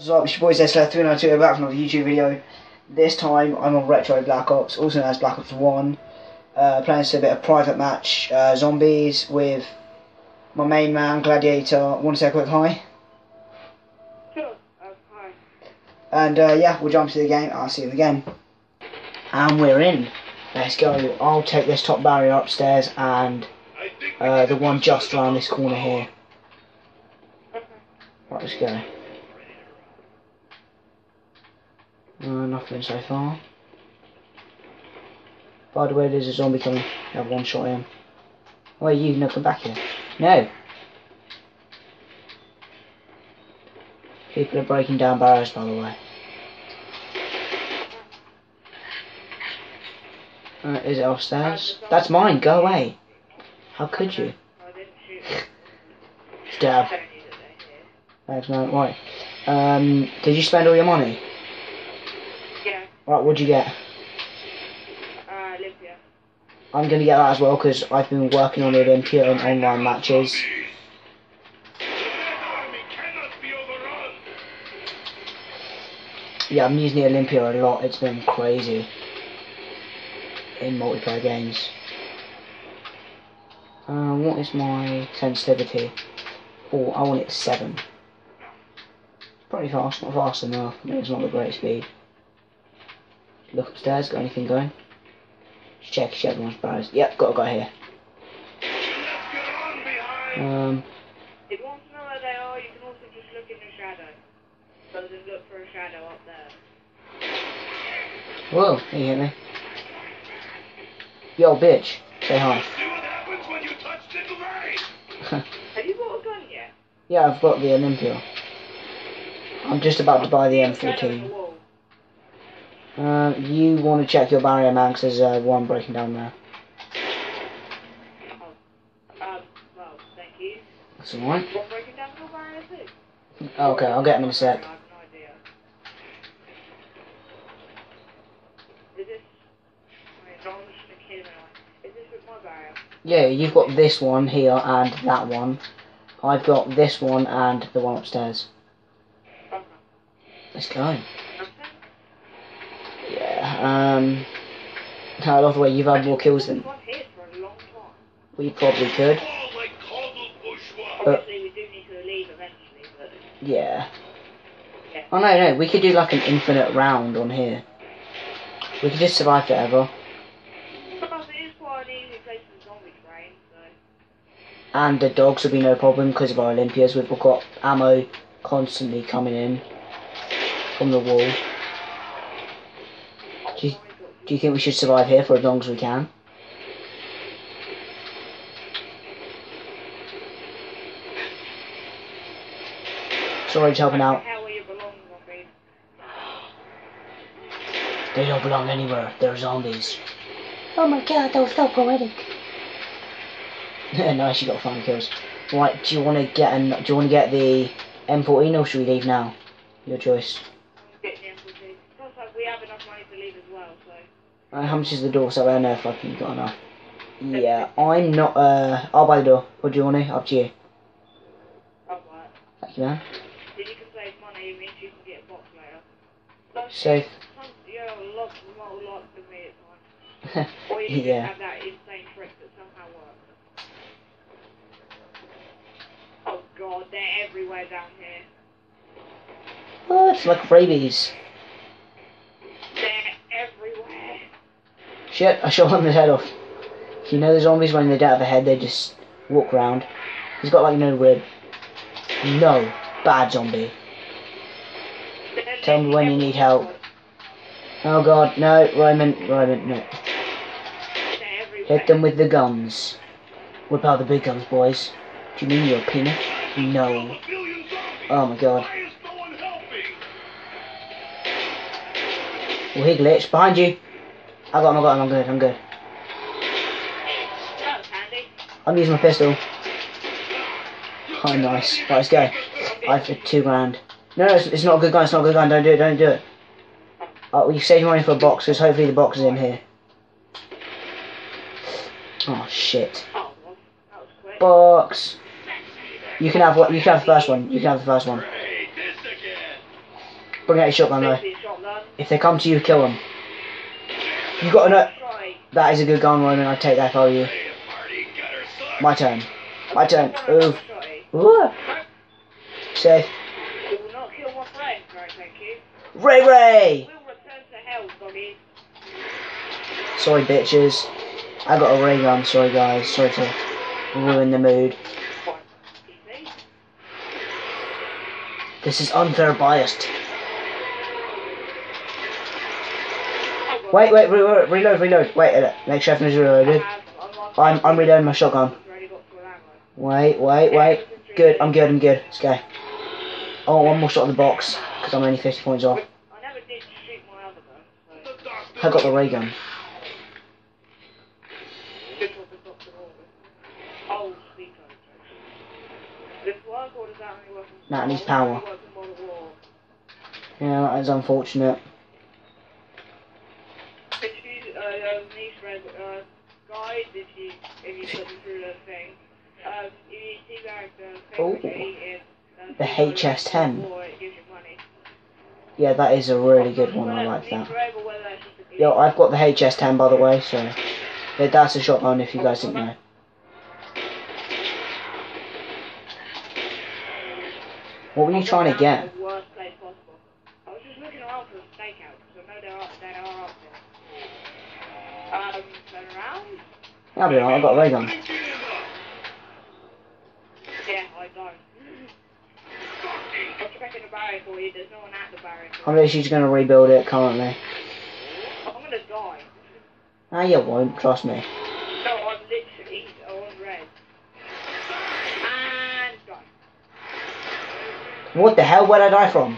What's up, it's your boy Zesler392 back from another YouTube video. This time I'm on Retro Black Ops, also known as Black Ops 1. Uh, playing a bit of private match, uh, zombies with my main man, Gladiator. Want to say a quick hi? Sure. Uh, hi. And uh, yeah, we'll jump to the game. I'll see you in the game. And we're in. Let's go. I'll take this top barrier upstairs and uh, the one just around this corner here. Right, let's go. Uh, nothing so far. By the way, there's a zombie coming. I have one shot him. Wait, you no come back here. No. People are breaking down barriers, by the way. Uh, is it upstairs? That's mine. Go away. How could you? Stab. Thanks, man. Right. Um, did you spend all your money? Right, what'd you get? Uh, Olympia. I'm gonna get that as well because I've been working on Olympia and online matches. Yeah, I'm using the Olympia a lot. It's been crazy in multiplayer games. Uh, what is my sensitivity? Oh, I want it seven. Pretty fast, not fast enough. It's not the great speed. Look upstairs. Got anything going? Just check if everyone's barriers. Yep, got a guy here. Um, If you want to know where they are, you can also just look in the shadow. Rather than look for a shadow up there. whoa, he hit me. Yo, bitch, say hi. See what happens when you touch Tickle Ray? Have you bought a gun yet? Yeah, I've got the Olympia. I'm just about to buy the the M14. Uh, you want to check your barrier, man, 'cause there's uh, one breaking down there. Um, well, thank you. That's alright. What breaking down your barrier? Okay, I'll get him in a sec. I have no idea. Is this... I'm just gonna kill him anyway. Is this with my barrier? Yeah, you've got this one here and that one. I've got this one and the one upstairs. Let's go. Um... I love the way you've had more kills than we probably could. But Yeah. Oh no, no, we could do like an infinite round on here. We could just survive forever. And the dogs will be no problem because of our Olympias. We've got ammo constantly coming in from the wall. Do you, think we should survive here for as long as we can? Sorry, helping out. How are your belongings on me? They don't belong anywhere. They're zombies. Oh my god, that was so poetic. nice, you got five kills. Right, do you want to get an, Do you want to get the M14 or should we leave now? Your choice. Have enough money to leave as well. So Uh, how much is the door? So I don't know if I can got enough. Yeah, I'm not. Uh, I'll buy the door. What do you want to? Up to you. I'll buy it. Thank you, man. Then you can save money. It means you can get a box later. Like, Safe. Yeah, a lot more than me at times. Or you yeah. have that insane trick that somehow works. Oh god, they're everywhere down here. Oh, it's like rabies. They're everywhere. Shit, I shot him his head off. You know the zombies when they don't have a head, they just walk around. He's got like no rib. No, bad zombie. Tell me when you need help. Oh god, no, Roman, Roman, no. Hit them with the guns. Whip out the big guns, boys. Do you mean your penis? No. Oh my god. Well, he glitched. Behind you. I got him, I got him, I'm good, I'm good. I'm using my pistol. Oh, nice. Right, let's go. I've got two grand. No, no, it's, it's not a good gun, it's not a good gun, don't do it, don't do it. Oh, well, you save your money for a box, because hopefully the box is in here. Oh, shit. Box. You can have what? You can have the first one. You can have the first one. Bring out your shotgun though. If they come to you, kill them. You got know. That is a good gun, Roman. I'd take that for you. Hey, party got her son. My turn. My turn. Ooh. Ooh. Safe. It will not kill my friend. Right, thank you. Ray Ray! We'll return to hell, doggy. Sorry, bitches. I got a ray gun. Sorry, guys. Sorry to ruin the mood. This is unfair biased. Wait, wait, re- re- reload, reload. Wait, uh, make sure everything's reloaded. I'm I'm, reloading my shotgun. Already got full ammo. Wait, wait, wait. Good, I'm good, I'm good. Let's go. I want one more shot in the box, because I'm only 50 points off. I never did shoot my other gun, so The got the ray gun. this was the Dr. Order. Oh, speaker. This work or does that only in Nah, needs oh, power. only works in Modern War? Yeah, that is unfortunate. If you, uh, uh, niche red, uh, guide, if you, if you put them through the thing, um, if you see the thing Ooh. which you eat in, uh, The HS10. War, it gives you money. Yeah, that is a really good one. I like that. niche red or whether it's just a Yo, I've got the HS10 by the way, so yeah, that's a shotgun if you guys didn't know. What were you trying to get? Um, turn around. I'll be alright, I've got a him up. Yeah, I don't. I'm checking the barrier for you. There's no one at the barrier. I'm literally just going to rebuild it currently. I'm gonna die. Ah, you won't, trust me. No, I'm literally on red. And done. What the hell, where'd I die from?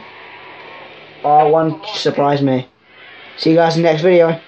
Oh, one surprised me. See you guys in the next video.